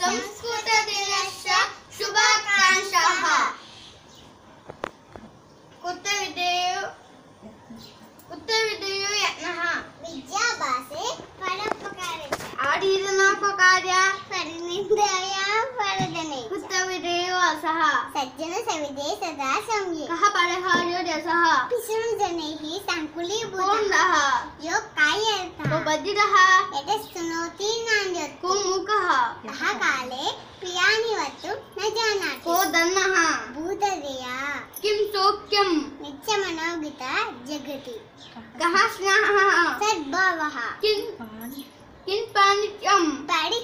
संस्कृतदिनस्य शुभाकाङ्क्षाः उत्तरविधेयो उत्तरविधेयो यत्नः। विद्याभ्यासे परोपकारश्च आडीदनोपकार्य परिनिन्दाय वरदने। उत्तरविधेयो असः। सज्जनसविधे सदा संये कः परिहार्यो रसः? पितॄन् जनैः सङ्कुलीभूतः। यो कायर्थः को बधिरः यतस्तुनोति नान्यत् को मूकः कः वत्तु न जानाति को दन्नः भूतदया किं सौख्यं नित्यमनोगिता जगति कः स्नेहः सद्भावः किं किं पाणित्यं परिच्छेदः